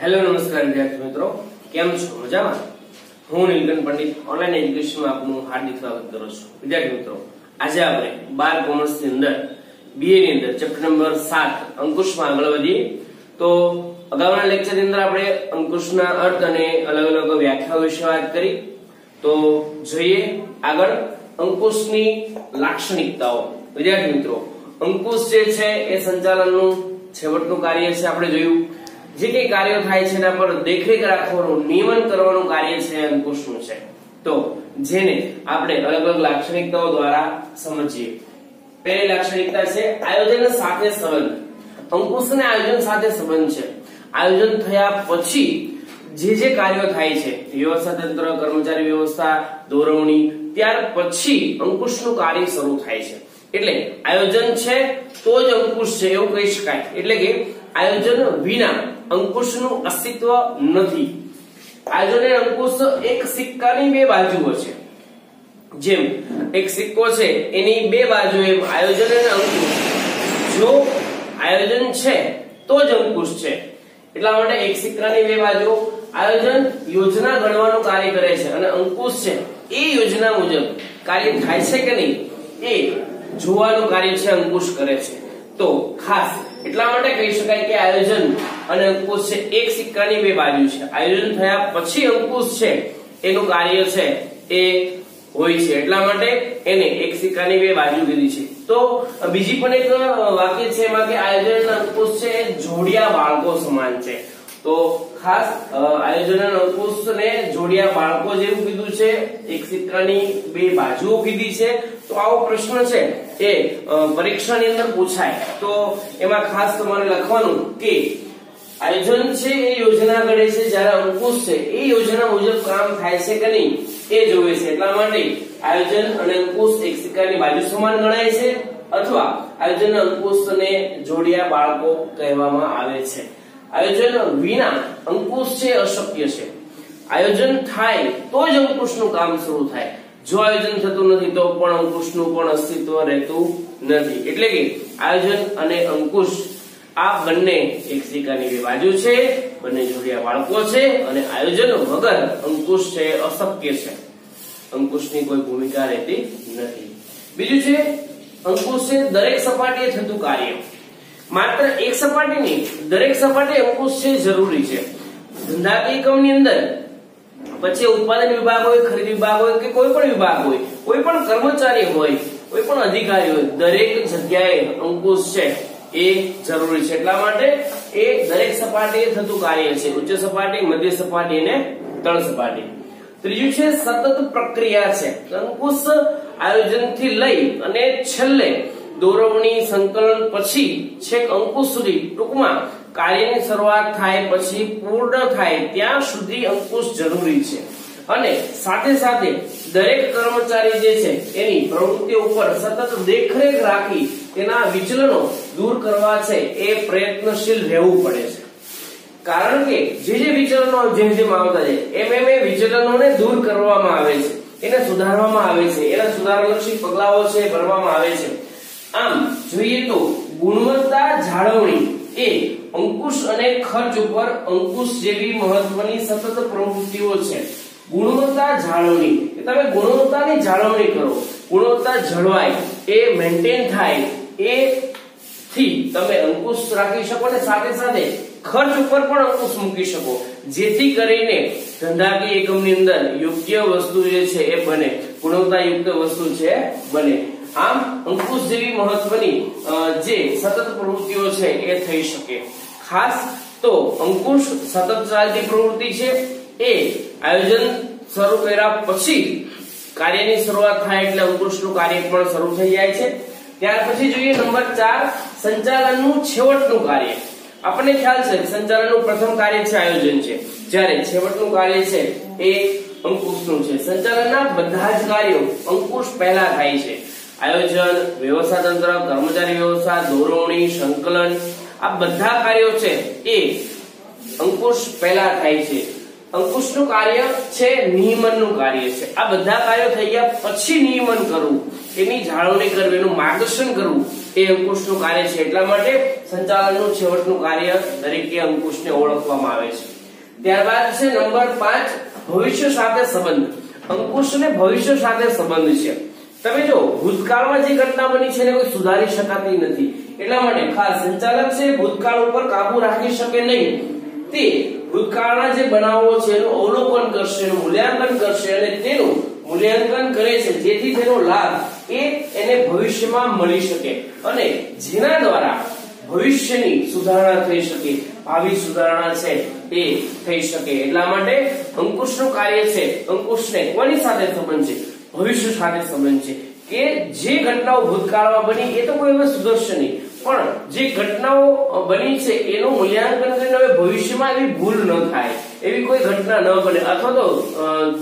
Hello, નમસ્કાર વિદ્યાર્થી મિત્રો. કેમ છો? મજામાં? હું નીલકંઠ પંડિત, ઓનલાઈન એજ્યુકેશનમાં આપનું હાર્દિક સ્વાગત કરું છું. વિદ્યાર્થી મિત્રો, આજે આપણે બાર કોમર્સની અંદર બીએ ની અંદર ચેપ્ટર નંબર સાત, અંકુશમાં આગળ વધીએ. તો અગાઉના લેક્ચરની અંદર આપણે અંકુશના અર્થ અને અલગ અલગ વ્યાખ્યાઓ વિશે વાત કરી. તો જોઈએ આગળ અંકુશની લાક્ષણિકતાઓ. વિદ્યાર્થી મિત્રો, અંકુશ જે છે એ સંચાલનનું છેવટનું કાર્ય છે આપણે જોયું. જે કઈ કાર્યો થાય છે એના પર દેખરેખ રાખવાનું, નિયમન કરવાનું કાર્ય છે અંકુશનું છે. તો જેને આપણે અલગ અલગ લાક્ષણિકતાઓ દ્વારા સમજીએ. પહેલી લાક્ષણિકતા છે આયોજન સાથે સંબંધ. અંકુશ અને આયોજન સાથે સંબંધ છે. આયોજન થયા પછી જે જે કાર્યો થાય છે, વ્યવસ્થા તંત્ર, કર્મચારી વ્યવસ્થા દોરવણી ત્યાર પછી અંકુશનું કાર્ય શરૂ થાય છે. એટલે આયોજન છે તો જ અંકુશ છે, એવું કહી શકાય. એટલે કે આયોજન વિના અંકુશનું અસ્તિત્વ નથી. આયોજન અને અંકુશ એક સિક્કાની બે બાજુઓ છે. જેમ, એક સિક્કો છે, એની બે બાજુ એમ આયોજન અને અંકુશ. જો આયોજન છે, તો જ અંકુશ છે. એટલા માટે એક સિક્કાની બે બાજુ આયોજન યોજના ઘડવાનું કાર્ય કરે છે અને અંકુશ છે, એ યોજના મુજબ કાર્ય થાય છે કે નહીં, એ જોવાનું કાર્ય છે અંકુશ કરે છે. તો ખાસ, એટલા માટે કહી શકાય કે આયોજન અને અંકુશ છે, એક સિક્કાની બે બાજુ છે. આયોજન થયા પછી અંકુશ છે, એનું કાર્ય છે, એ હોય છે. એટલા માટે એને એક સિક્કાની બે બાજુ કીધી છે. તો બીજી પણ એક વાક્ય છે એમાં કે આયોજન અંકુશ છે, જોડિયા બાળકો સમાન છે. તો ખાસ આયોજન અંકુશ ને જોડિયા બાળકો જેવું કીધું છે, એક સિક્કાની બે બાજુઓ કીધી છે. તો આવો પ્રશ્ન છે એ પરીક્ષાની અંદર પૂછાય. તો એમાં ખાસ તમારે લખવાનું કે આયોજન છે, એ યોજના ઘડે છે, જ્યારે અંકુશ છે, એ યોજના મુજબ કામ થાય છે કે નહીં, એ જોવે છે. એટલા માટે આયોજન અને અંકુશ એક સિક્કાની બાજુ સમાન ગણાય છે, અથવા આયોજન અંકુશને જોડિયા બાળકો કહેવામાં આવે છે. આયોજન વિના અંકુશ છે અશક્ય છે. આયોજન થાય તો જ અંકુશનું કામ શરૂ થાય. જો આયોજન થતું નથી, તો પણ અંકુશનું પણ અસ્તિત્વ રહેતું નથી. એટલે કે આયોજન અને અંકુશ આ બંને એક સિક્કાની બે બાજુ છે, બંને જોડિયા બાળકો છે અને આયોજન વગર અંકુશ છે, અશક્ય છે. અંકુશની કોઈ ભૂમિકા રહેતી નથી. બીજું છે, અંકુશ છે દરેક સપાટીએ થતું કાર્ય. માત્ર એક સપાટી નહીં, દરેક સપાટી અંકુશ છે જરૂરી છે. ધંધાકીય એકમની અંદર, પછી ઉત્પાદન વિભાગ હોય, ખરીદ વિભાગ હોય કે કોઈ પણ વિભાગ હોય, કોઈ પણ કર્મચારી હોય, કોઈ પણ અધિકારી હોય, દરેક જગ્યાએ અંકુશ છે. એ જરૂરી છે. એટલા માટે એ દરેક સપાટીએ થતું કાર્ય છે. ઉચ્ચ સપાટી, મધ્ય સપાટી અને તળ સપાટી. ત્રીજું છે, સતત પ્રક્રિયા છે. અંકુશ આયોજનથી લઈ અને છેલ્લે દોરવણી, સંકલન પછી છેક અંકુશ સુધી ટૂંકમાં કાર્યની શરૂઆત થાય પછી પૂર્ણ થાય ત્યાં સુધી અંકુશ જરૂરી છે. અને સાથે સાથે દરેક કર્મચારી જે છે, એની પ્રવૃત્તિ ઉપર સતત દેખરેખ રાખી તેના વિચલનો દૂર કરવા છે, એ પ્રયત્નશીલ રહેવું પડે છે. કારણ કે જે જે વિચલનો જેમ જેમ આવતા છે એમ એમ એ વિચલનોને દૂર કરવામાં આવે છે. એને સુધારવામાં આવે છે. એના સુધારલક્ષી પગલાઓ છે ભરવામાં આવે છે. આમ જોઈએ તો ગુણવત્તા જાળવણી એ અંકુશ અને ખર્ચ ઉપર અંકુશ જેવી મહત્વની સતત પ્રવૃત્તિઓ છે. ગુણવત્તા જાળવણી. કે તમે ગુણવત્તાની જાળવણી કરો. ગુણવત્તા જળવાય, એ મેન્ટેન થાય, એ થી તમે અંકુશ રાખી શકો અને સાથે સાથે ખર્ચ ઉપર પણ અંકુશ મૂકી શકો. જેથી કરીને ધંધાકીય એકમની અંદર યોગ્ય વસ્તુ જે છે એ બને. ગુણવત્તાયુક્ત વસ્તુ છે, બને. આમ અંકુશ જેવી મહત્વની જે સતત પ્રવૃત્તિઓ છે એ થઈ શકે. ખાસ તો અંકુશ સતત ચાલતી પ્રવૃત્તિ છે એ આયોજન શરૂ કર્યા પછી કાર્યની શરૂઆત થાય એટલે અંકુશનું કાર્ય પણ શરૂ થઈ જાય છે. ત્યાર પછી જોઈએ નંબર ચાર, સંચાલનનું છેવટનું કાર્ય. આપણને ખ્યાલ છે સંચાલનનું પ્રથમ કાર્ય છે આયોજન છે. જ્યારે છેવટનું કાર્ય છે એ અંકુશનું છે. સંચાલનના બધા જ કાર્યો અંકુશ પહેલા થાય છે. આયોજન વ્યવસ્થા તંત્ર કર્મચારી વ્યવસ્થા દોરવણી સંકલન, આ બધા કાર્યો છે એ અંકુશ પહેલા થાય છે. અંકુશનું કાર્ય છે, નિયમનનું કાર્ય છે. આ બધા કાર્યો થઈ ગયા, પછી નિયમન કરવું. એની જાળવણી કરવી, એનું માર્ગદર્શન કરવું. એ અંકુશનું કાર્ય છે. એટલા માટે સંચાલનનું છેવટનું કાર્ય તરીકે અંકુશને ઓળખવામાં આવે છે. ત્યારબાદ છે નંબર પાંચ, ભવિષ્ય સાથે સંબંધ. અંકુશને ભવિષ્ય સાથે સંબંધ છે. તમે જો, ભૂતકાળમાં જે ઘટના બની છે એને કોઈ સુધારી શકાતી નથી. એટલા માટે ખાસ સંચાલક છે, ભૂતકાળ ઉપર કાબુ રાખી શકે નહીં. તે ભૂતકાળના જે બનાવો છે એનું અવલોકન કરશે, એનું મૂલ્યાંકન કરશે અને તેનું મૂલ્યાંકન કરે છે. જેથી તેનો લાભ એ એને ભવિષ્યમાં મળી શકે અને જેના દ્વારા ભવિષ્યની સુધારણા થઈ શકે ભાવિ સુધારણા છે એ થઈ શકે. એટલા માટે અંકુશનું કાર્ય છે, અંકુશને કોની સાથે સંબંધ છે? ભવિષ્ય સાથે સંબંધ છે. કે જે ઘટનાઓ ભૂતકાળમાં બની, એ તો કોઈ હવે સુધરશે નહીં. પણ જે ઘટનાઓ બની છે, એનું મૂલ્યાંકન કરીને હવે ભવિષ્યમાં એવી ભૂલ ન થાય, એવી કોઈ ઘટના ન બને. અથવા તો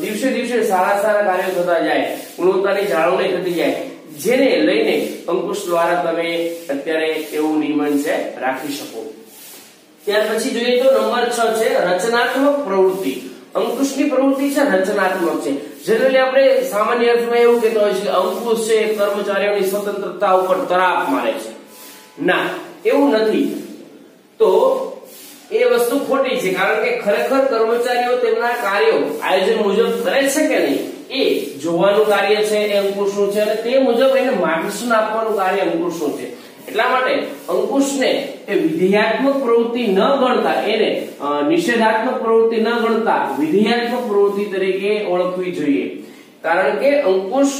દિવસે દિવસે સારા સારા કાર્યો થતા જાય, ગુણવત્તાની જાળવણી થતી જાય, જેને લઈને અંકુશ દ્વારા તમે અત્યારે એવું નિયમન છે, રાખી શકો. ત્યાર પછી જોઈએ તો નંબર છ છે, રચનાત્મક પ્રવૃત્તિ. અંકુશની પ્રવૃત્તિ છે, રચનાત્મક છે. જનરલી આપણે સામાન્ય અર્થમાં એવું કહેતા હોય છે કે અંકુશ છે કર્મચારીઓની સ્વતંત્રતા ઉપર તરાપ મારે છે. ના, એવું નથી. તો એ વસ્તુ ખોટી છે, કારણ કે ખરેખર કર્મચારીઓ તેમના કાર્યો આયોજન મુજબ કરે છે કે નહીં? એ જોવાનું કાર્ય છે, એ અંકુશનું છે, અને તે મુજબ એને માર્ગદર્શન આપવાનું કાર્ય અંકુશનું છે. એટલા માટે અંકુશને એ વિધેયાત્મક પ્રવૃત્તિ ન ગણતા, એને નિષેધાત્મક પ્રવૃત્તિ ન ગણતા વિધેયાત્મક પ્રવૃત્તિ તરીકે ઓળખવી જોઈએ. કારણ કે અંકુશ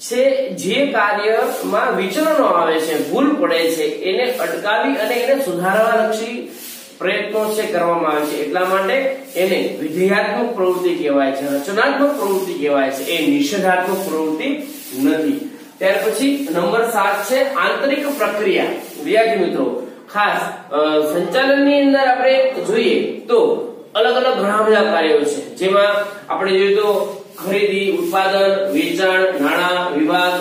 છે, જે કાર્યમાં વિચરણો આવે છે, ભૂલ પડે છે, એને અટકાવી અને એને સુધારવા લક્ષી પ્રયત્નો છે, કરવામાં આવે છે. એટલા માટે એને વિધેયાત્મક પ્રવૃત્તિ કહેવાય છે, રચનાત્મક પ્રવૃત્તિ કહેવાય છે. એ નિષેધાત્મક પ્રવૃત્તિ નથી. ત્યાર પછી નંબર સાત છે, આંતરિક પ્રક્રિયા. વિદ્યાર્થી મિત્રો, ખાસ સંચાલનની અંદર આપણે જોઈએ તો અલગ અલગ ઘણા બધા કાર્યો છે. જેમાં આપણે જોઈએ તો ખરીદી, ઉત્પાદન, વેચાણ, નાણાં, વિભાગ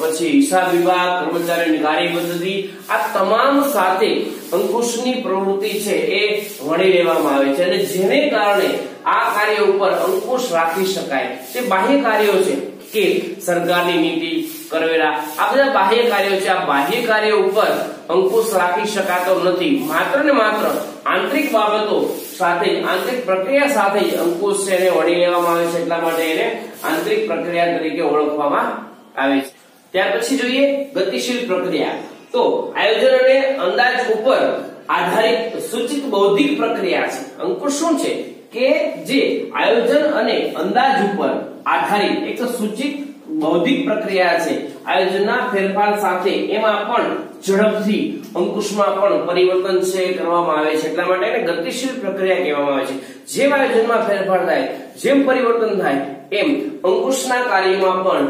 પછી હિસાબ વિભાગ, કર્મચારીની કાર્ય પદ્ધતિ, આ તમામ સાથે અંકુશની પ્રવૃત્તિ છે એ વણી લેવામાં આવે છે. અને જેને કારણે આ કાર્ય ઉપર અંકુશ રાખી શકાય. તે બાહ્ય કાર્યો છે કે સરકારની નીતિ કરવેરા આ બધા બાહ્ય કાર્યો છે. આ બાહ્ય કાર્યો ઉપર અંકુશ રાખી શકાતો નથી. માત્ર ને માત્ર આંતરિક બાબતો સાથે આંતરિક પ્રક્રિયા સાથે જ અંકુશ છે એને ઓળી લેવામાં આવે છે, એટલા માટે એને આંતરિક પ્રક્રિયા તરીકે ઓળખવામાં આવે છે. ત્યાર પછી જોઈએ ગતિશીલ પ્રક્રિયા. તો આયોજન અને અંદાજ ઉપર આધારિત સૂચિત બૌદ્ધિક પ્રક્રિયા છે. અંકુશ શું છે? કે જે આયોજન અને અંદાજ ઉપર આધારિત, એક સૂચિત બૌદ્ધિક પ્રક્રિયા છે. આયોજનના ફેરફાર સાથે એમાં પણ ઝડપથી અંકુશમાં પણ પરિવર્તન છે, કરવામાં આવે છે. એટલા માટે એને ગતિશીલ પ્રક્રિયા કહેવામાં આવે છે. જેમ આયોજનમાં ફેરફાર થાય, જેમ પરિવર્તન થાય, એમ અંકુશના કાર્યમાં પણ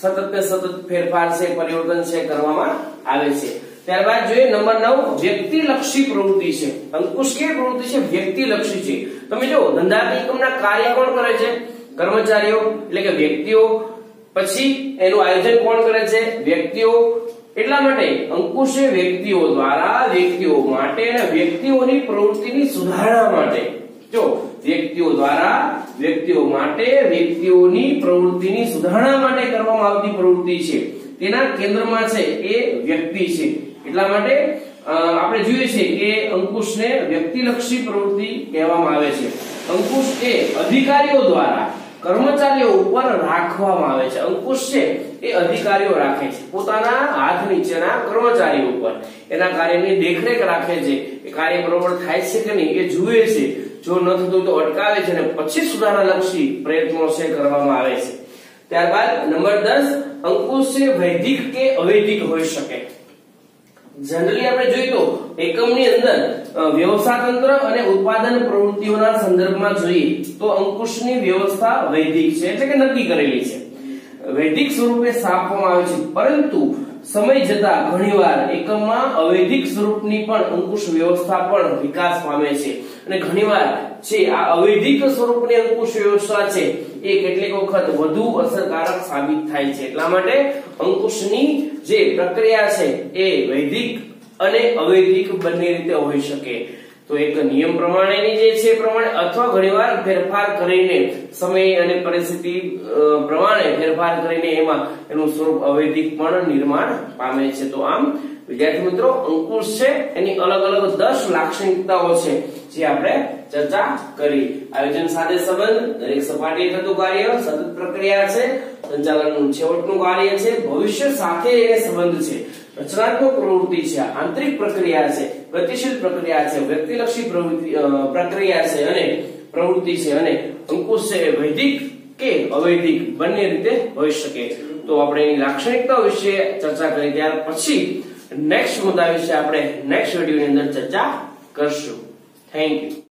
સતત ને સતત ફેરફાર છે, પરિવર્તન છે, કરવામાં આવે છે. ત્યારબાદ જોઈએ નંબર નવ, વ્યક્તિલક્ષી પ્રવૃત્તિ છે. અંકુશ કે પ્રવૃત્તિ છે? વ્યક્તિલક્ષી છે. તમે જો ધંધાકીય એકમના કાર્ય કોણ કરે છે? કર્મચારીઓ, એટલે કે વ્યક્તિઓ પછી એનું આયોજન કોણ કરે છે? વ્યક્તિઓ. એટલા માટે અંકુશ એ વ્યક્તિઓ દ્વારા વ્યક્તિઓ માટે અને વ્યક્તિઓની પ્રવૃત્તિની સુધારણા માટે. જો વ્યક્તિઓ દ્વારા વ્યક્તિઓ માટે વ્યક્તિઓની પ્રવૃત્તિની સુધારણા માટે કરવામાં આવતી પ્રવૃત્તિ છે, તેના કેન્દ્રમાં છે એ વ્યક્તિ છે. એટલા માટે આપણે જોઈએ છે કે અંકુશને વ્યક્તિલક્ષી પ્રવૃત્તિ કહેવામાં આવે છે. અંકુશ એ અધિકારીઓ દ્વારા કર્મચારીઓ ઉપર રાખવામાં આવે છે. અંકુશ છે એ અધિકારીઓ રાખે છે. પોતાના હાથ નીચેના કર્મચારીઓ ઉપર. એના કાર્યની દેખરેખ રાખે છે. એ કાર્ય બરોબર થાય છે કે નહીં એ જુએ છે. જો ન થતું તો અટકાવે છે અને પછી સુધારાલક્ષી પ્રયત્નો છે કરવામાં આવે છે. ત્યારબાદ નંબર દસ, અંકુશ છે વૈદિક કે અવૈધિક હોઈ શકે. જનરલી આપણે જોઈએ તો એકમની અંદર વ્યવસ્થા તંત્ર અને ઉત્પાદન પ્રવૃત્તિઓના સંદર્ભમાં જોઈએ તો અંકુશની વ્યવસ્થા વૈદિક છે, એટલે કે નક્કી કરેલી છે. વૈદિક સ્વરૂપે સ્થાપવામાં આવે છે, પરંતુ સમય જતા ઘણીવાર એકમમાં અવૈધિક સ્વરૂપની પણ અંકુશ વ્યવસ્થા પણ વિકાસ પામે છે. અને ઘણીવાર છે આ અવૈધિક સ્વરૂપની અંકુશ વ્યવસ્થા છે, એ કેટલીક વખત વધુ અસરકારક સાબિત થાય છે. એટલા માટે અંકુશની જે પ્રક્રિયા છે, એ વૈદિક અને અવૈધિક બંને રીતે હોઈ શકે. તો એક નિયમ પ્રમાણેની જે છે પ્રમાણે અથવા ઘણીવાર ફેરફાર કરીને સમય અને પરિસ્થિતિ પ્રમાણે ફેરફાર કરીને એમાં એનું સ્વરૂપ અવૈધિક પણ નિર્માણ પામે છે. તો આમ વિદ્યાર્થી મિત્રો, અંકુશ છે. એની અલગ અલગ દસ લાક્ષણિકતાઓ છે જે આપણે ચર્ચા કરી. આયોજન સાથે સંબંધ, દરેક સપાટીએ થતું કાર્ય, સતત પ્રક્રિયા છે, સંચાલનનું છેવટનું કાર્ય છે, ભવિષ્ય સાથે એને સંબંધ છે. રચનાત્મક પ્રવૃત્તિ છે, આંતરિક પ્રક્રિયા છે, ગતિશીલ પ્રક્રિયા છે, વ્યક્તિલક્ષી પ્રવૃત્તિ પ્રક્રિયા છે અને પ્રવૃત્તિ છે. અને અંકુશ છે વૈદિક કે અવૈધિક બંને રીતે હોઈ શકે. તો આપણે એની લાક્ષણિકતા વિશે ચર્ચા કરી. ત્યાર પછી નેક્સ્ટ મુદ્દા વિશે આપણે નેક્સ્ટ વિડીયોની અંદર ચર્ચા કરશું. Thank you